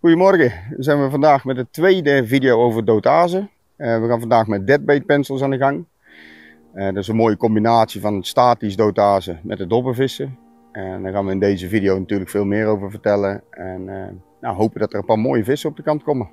Goedemorgen, we zijn we vandaag met de tweede video over doodazen. Uh, we gaan vandaag met deadbait pencils aan de gang. Uh, dat is een mooie combinatie van statisch doodazen met de dobbervissen. En daar gaan we in deze video natuurlijk veel meer over vertellen. En uh, nou, hopen dat er een paar mooie vissen op de kant komen.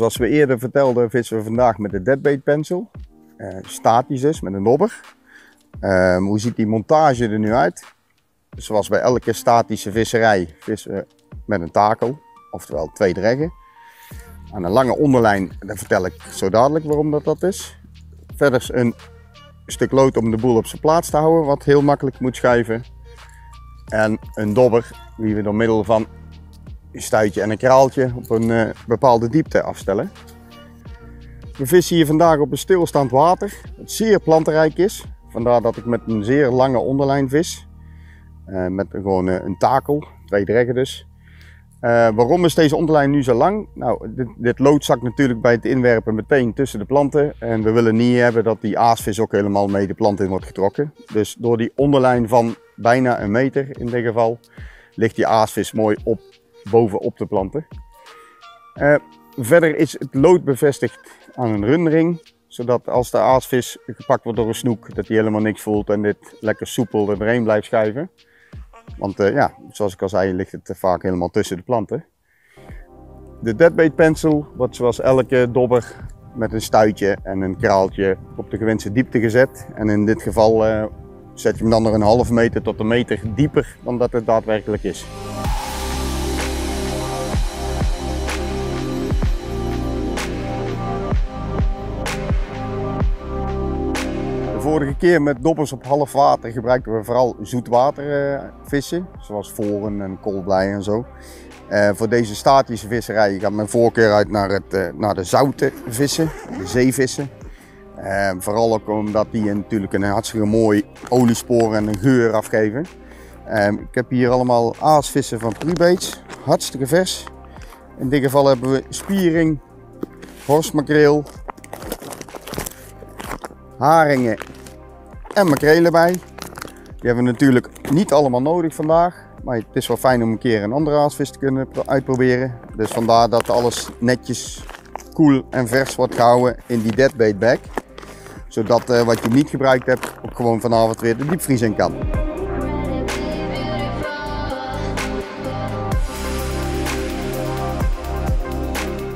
Zoals we eerder vertelden, vissen we vandaag met de deadbait pencil. Uh, statisch dus, met een dobber. Uh, hoe ziet die montage er nu uit? Zoals bij elke statische visserij vissen we met een takel, oftewel twee dreggen. Aan een lange onderlijn, daar vertel ik zo dadelijk waarom dat, dat is. Verder een stuk lood om de boel op zijn plaats te houden, wat heel makkelijk moet schuiven. En een dobber, die we door middel van een stuitje en een kraaltje op een uh, bepaalde diepte afstellen. We vissen hier vandaag op een stilstaand water, het zeer plantenrijk is. Vandaar dat ik met een zeer lange onderlijn vis. Uh, met gewoon uh, een takel, twee dreggen dus. waarom is deze onderlijn nu zo lang? Nou, dit, dit lood zakt natuurlijk bij het inwerpen meteen tussen de planten. En we willen niet hebben dat die aasvis ook helemaal mee de plant in wordt getrokken. Dus door die onderlijn van bijna een meter in dit geval, ligt die aasvis mooi op bovenop de planten. Uh, verder is het lood bevestigd aan een rundering, zodat als de aasvis gepakt wordt door een snoek, dat hij helemaal niks voelt en dit lekker soepel er doorheen blijft schuiven. Want uh, ja, zoals ik al zei, ligt het vaak helemaal tussen de planten. De deadbait pencil wordt zoals elke dobber met een stuitje en een kraaltje op de gewenste diepte gezet. En in dit geval uh, zet je hem dan nog een half meter tot een meter dieper dan dat het daadwerkelijk is. Vorige keer met dobbers op half water gebruikten we vooral zoetwatervissen, zoals voren en koolblij en zo. Uh, voor deze statische visserij gaat mijn voorkeur uit naar, het, uh, naar de zoute vissen, de zeevissen. Uh, vooral ook omdat die natuurlijk een hartstikke mooi oliespoor en een geur afgeven. ik heb hier allemaal aasvissen van Prebaits, hartstikke vers. In dit geval hebben we spiering, horstmakreel, haringen en makrelen bij. Die hebben we natuurlijk niet allemaal nodig vandaag. Maar het is wel fijn om een keer een andere aasvis te kunnen uitproberen. Dus vandaar dat alles netjes koel en vers wordt gehouden in die deadbait bag. Zodat uh, wat je niet gebruikt hebt ook gewoon vanavond weer de diepvries in kan.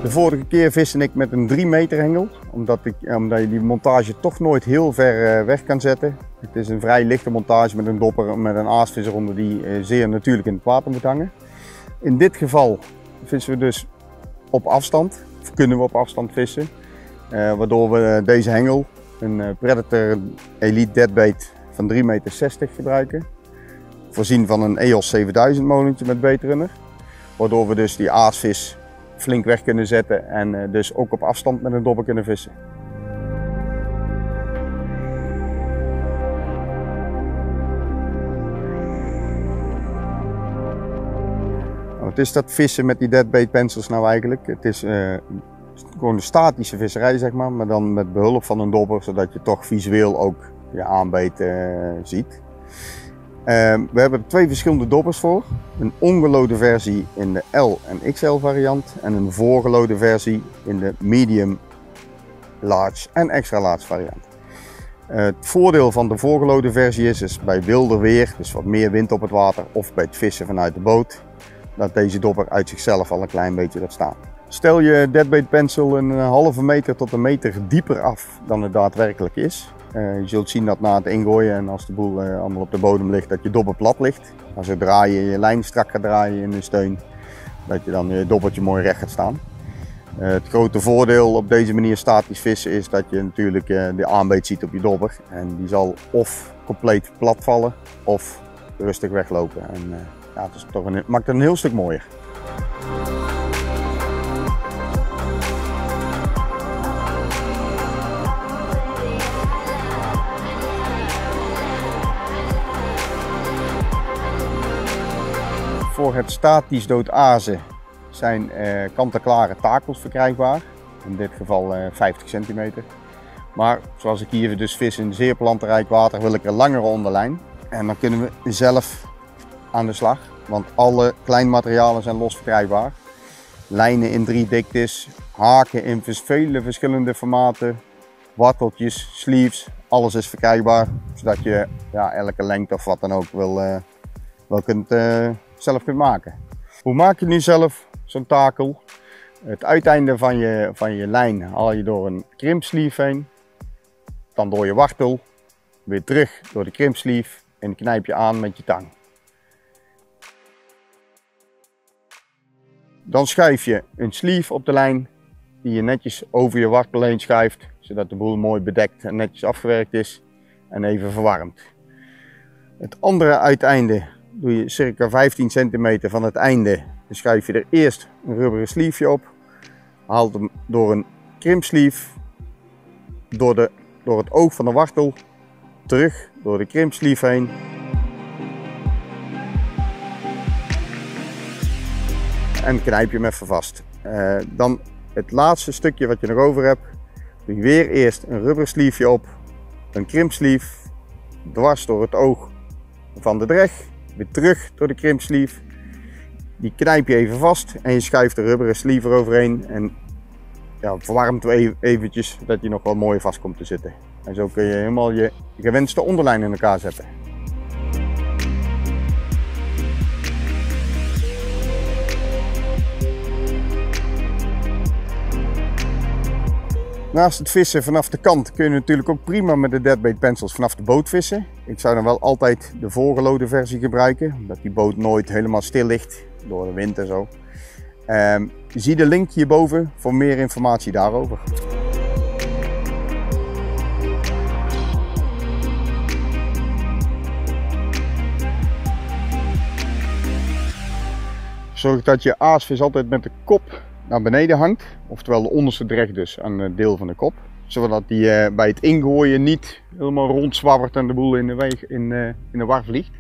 De vorige keer viste ik met een 3 meter hengel, omdat, ik, omdat je die montage toch nooit heel ver eh, weg kan zetten. Het is een vrij lichte montage met een dopper met een aasvis eronder die eh, zeer natuurlijk in het water moet hangen. In dit geval vissen we dus op afstand, of kunnen we op afstand vissen. Waardoor we deze hengel, een Predator Elite Deadbait van 3,60 meter gebruiken. Voorzien van een EOS 7000 molentje met beetrunner. Waardoor we dus die aasvis flink weg kunnen zetten en eh, dus ook op afstand met een dobber kunnen vissen. Wat is dat vissen met die deadbait pencils nou eigenlijk? Het is uh, gewoon een statische visserij zeg maar, maar dan met behulp van een dobber, zodat je toch visueel ook je aanbeet uh, ziet. Ehm, we hebben twee verschillende dobbers voor. Een ongelode versie in de L en XL variant en een voorgelode versie in de medium, large en extra large variant. het voordeel van de voorgelode versie is, bij wilder weer, dus wat meer wind op het water of bij het vissen vanuit de boot, dat deze dobber uit zichzelf al een klein beetje laat staan. Stel je deadbait pencil een halve meter tot een meter dieper af dan het daadwerkelijk is, je zult zien dat na het ingooien en als de boel allemaal op de bodem ligt, dat je dobber plat ligt. Als zodra je je lijn strak gaat draaien in de steun, dat je dan je dobbertje mooi recht gaat staan. het grote voordeel op deze manier statisch vissen is dat je natuurlijk de aanbeet ziet op je dobber. En die zal of compleet plat vallen of rustig weglopen. En ja, het is toch een, maakt het een heel stuk mooier. Voor het statisch doodazen zijn eh, kant-en-klare takels verkrijgbaar. In dit geval eh, 50 centimeter. Maar zoals ik hier dus vis in zeer plantenrijk water wil ik er langere onderlijn. En dan kunnen we zelf aan de slag. Want alle kleinmaterialen zijn los verkrijgbaar. Lijnen in drie diktes, haken in vele verschillende formaten, watteltjes, sleeves, alles is verkrijgbaar. Zodat je ja, elke lengte of wat dan ook wil, uh, wel kunt, zelf kunt maken. Hoe maak je nu zelf zo'n takel? Het uiteinde van je, van je lijn haal je door een krimpsleeve heen. Dan door je wartel. Weer terug door de krimpsleeve en knijp je aan met je tang. Dan schuif je een sleeve op de lijn die je netjes over je wartel heen schuift, zodat de boel mooi bedekt en netjes afgewerkt is en even verwarmd. Het andere uiteinde doe je circa 15 centimeter van het einde. Dan schuif je er eerst een rubberen sleeve op, haalt hem door een krimpsleeve, door, door het oog van de wartel, terug door de krimpsleeve heen en knijp je hem even vast. Uh, dan het laatste stukje wat je nog over hebt, doe je weer eerst een rubbersliefje op, een krimpslief, dwars door het oog van de dreg, weer terug door de krimpslief. Die knijp je even vast en je schuift de rubberen sleeve eroverheen en ja, verwarmt we eventjes dat hij nog wel mooi vast komt te zitten. En zo kun je helemaal je gewenste onderlijn in elkaar zetten. Naast het vissen vanaf de kant kun je natuurlijk ook prima met de deadbait pencils vanaf de boot vissen. Ik zou dan wel altijd de voorgelode versie gebruiken, omdat die boot nooit helemaal stil ligt door de wind en zo. Um, zie de link hierboven voor meer informatie daarover. Zorg dat je aasvis altijd met de kop naar beneden hangt. Oftewel de onderste dreg dus aan het deel van de kop. Zodat die uh, bij het ingooien niet helemaal rondzwabbert en de boel in de, weg, in, uh, in de war vliegt.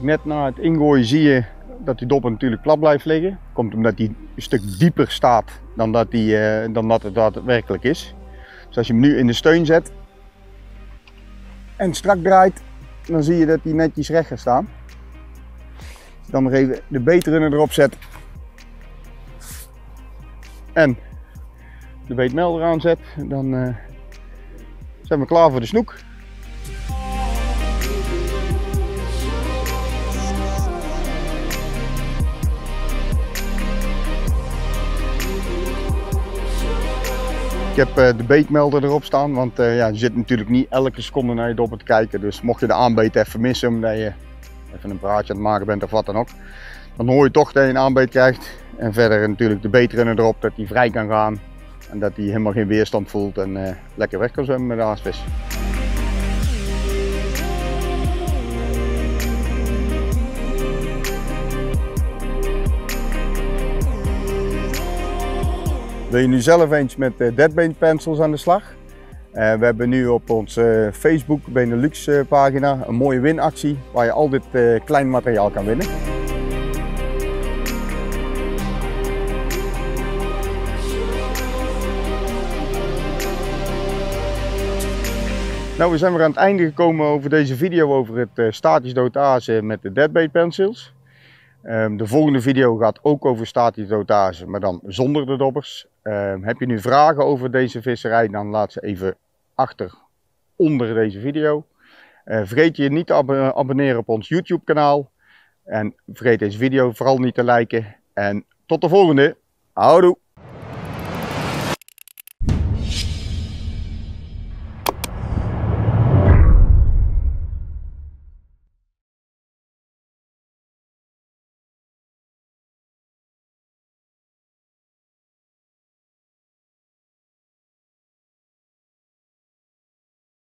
Net na het ingooien zie je dat die dopper natuurlijk plat blijft liggen. Komt omdat die een stuk dieper staat dan dat, die, uh, dan dat het daadwerkelijk is. Dus als je hem nu in de steun zet en strak draait, dan zie je dat hij netjes recht staan dan nog even de beetrunner erop zet. En de beetmelder aanzet. Dan uh, zijn we klaar voor de snoek. Ik heb uh, de beetmelder erop staan, want uh, ja, je zit natuurlijk niet elke seconde naar je dopper te kijken. Dus mocht je de aanbeet even missen omdat je even een praatje aan het maken bent of wat dan ook. Dan hoor je toch dat je een aanbeet krijgt. En verder natuurlijk de beetrennen erop, dat hij vrij kan gaan. En dat hij helemaal geen weerstand voelt en uh, lekker weg kan zwemmen met de aasvis. Wil je nu zelf eens met uh, deadbait pencils aan de slag? Uh, we hebben nu op onze Facebook Benelux pagina een mooie winactie waar je al dit uh, klein materiaal kan winnen. Nou, we zijn weer aan het einde gekomen over deze video over het statisch doodazen met de deadbait pencils. Um, de volgende video gaat ook over statisch doodazen, maar dan zonder de dobbers. Um, heb je nu vragen over deze visserij, dan laat ze even achter onder deze video. Uh, vergeet je niet te abonneren op ons YouTube kanaal. En vergeet deze video vooral niet te liken. En tot de volgende. Houdoe!